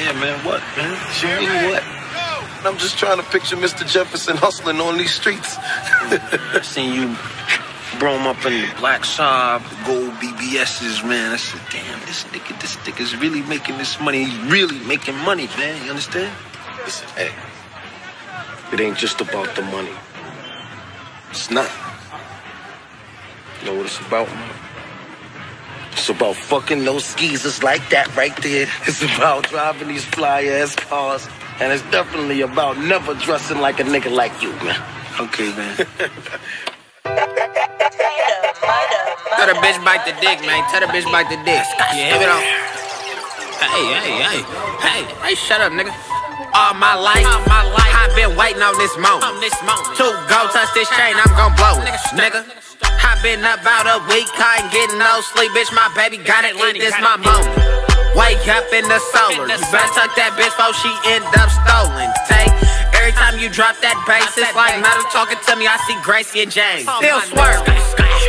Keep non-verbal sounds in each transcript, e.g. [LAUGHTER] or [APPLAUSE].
Yeah, man, what, man? Show me what? I'm just trying to picture Mr. Jefferson hustling on these streets. I [LAUGHS] seen you broom up in the black shop, the gold BBSs, man. I said, damn, this nigga, this nigga's really making this money. He's really making money, man. You understand? Listen, hey, it ain't just about the money. It's not. You know what it's about, man? It's about fucking those skeezers like that right there. It's about driving these fly ass cars. And it's definitely about never dressing like a nigga like you, man. Okay, man. [LAUGHS] Tell the bitch bite the dick, man. Tell the bitch bite the dick. You hear me though? Hey, hey, hey, hey, hey, shut up, nigga. All my life, all my life, I've been waiting on this moment. On this moment. To go touch this chain, I'm gon' blow it, nigga. Been about a week, I ain't getting no sleep, bitch. My baby got it lit, this my moment. Wake up in the solar. You better tuck that bitch before she end up stolen. Take every time you drop that bass, it's like metal talking to me. I see Gracie and James. Still swerve.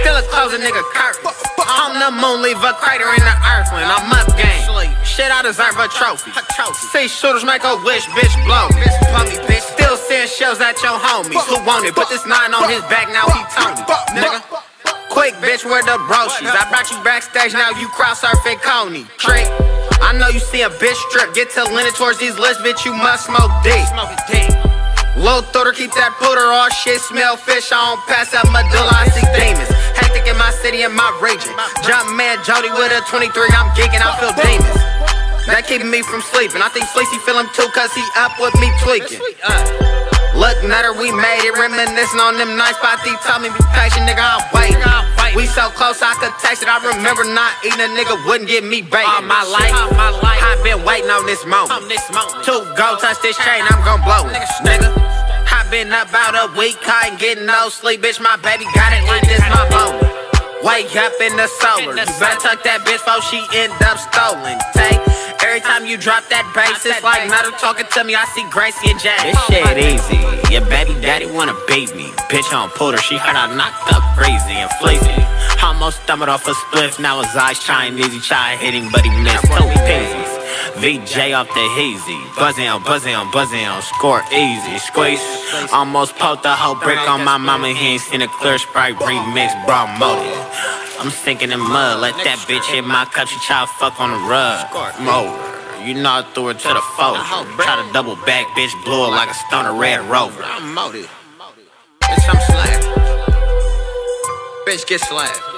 Still a closing nigga curtain. On the moon, leave a crater in the earth when I'm up game. Shit, I deserve a trophy. See shooters make a wish, bitch blow. Bitch, still send shells at your homies. Who want it? Put this nine on his back, now he Tony. Nigga. Bitch, where the brochies? I brought you backstage, now you cross surfing Coney. Trick. I know you see a bitch strip. Get to leaning towards these lists, bitch, you must smoke dick. Low throater, keep that putter all shit. Smell fish, I don't pass up medulla, I see demons. Hectic in my city and my region. Jump man, Jody with a 23, I'm geeking, I feel demons. That keeping me from sleeping. I think Fleecy feel him too, cause he up with me tweaking. Look, nutter, we made it. Reminiscing on them nights. Spotty told me be patient, nigga, I'm waiting. We so close, I could taste it. I remember not eating a nigga wouldn't give me bacon. All my life, all my life, I've been waiting on this moment. To go touch this chain, I'm gon' blow it, nigga. I been about a week, I ain't getting no sleep, bitch. My baby got it lit, this my moment. Wake up in the solar. You better tuck that bitch before she end up stolen. Take every time you drop that bass, it's like metal talking to me. I see Gracie and Jack. This shit easy. Your baby daddy wanna beat me. Bitch on puller, she heard I knocked up crazy and flazy. Almost stumbled off a spliff, now his eyes trying easy, try hitting, but he missed. Two. VJ off the hazy. Buzzing on, oh, buzzing on, oh, buzzing on. Oh, score easy. Squeeze. Almost poked the whole brick on my mama. He ain't seen a clear sprite remix, bro. Motive. I'm sinking in mud. Let that bitch hit my cup. She try to fuck on the rug. Mower. You know I threw her to the fold. Try to double back, bitch. Blew it like a stoner red rover. I'm motive. Bitch, I'm slack. Bitch, get slapped.